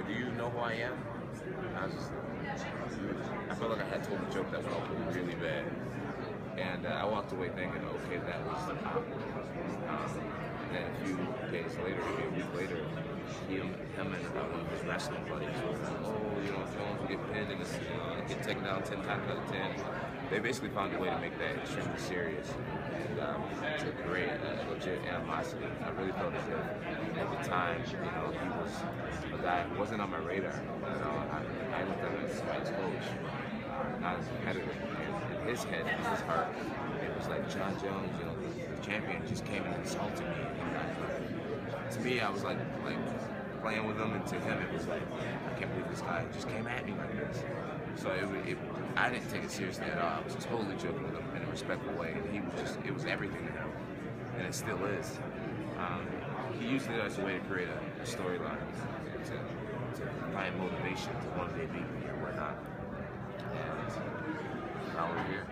like, "Do you know who I am?" I was just, I felt like I had told a joke that went really bad, and uh, I walked away thinking, "Okay, that was awkward." Um, and then a few days later, maybe a week later, he, him and uh, one of his wrestling buddies were like, "Oh, you know, Jones will get pinned and you know, get taken down ten times out of ten. They basically found a way to make that extremely serious and um, to create a legit animosity. I really felt as if at the time, you know, he was who wasn't on my radar. You know, I, I looked at him as, my coach, uh, not as a competitor. And in his head, in his heart, it was like Jon Jones, you know, the, the champion just came and insulted me. And I, to me, I was like, like playing with him, and to him, it was like, I can't believe this guy just came at me like this. So it, it, I didn't take it seriously at all. I was totally joking with him in a respectful way, and he was just, it was everything to him, and it still is. Um, he used it as a way to create a, a storyline, to, find motivation to one day beat me or whatnot. And uh, now we're here.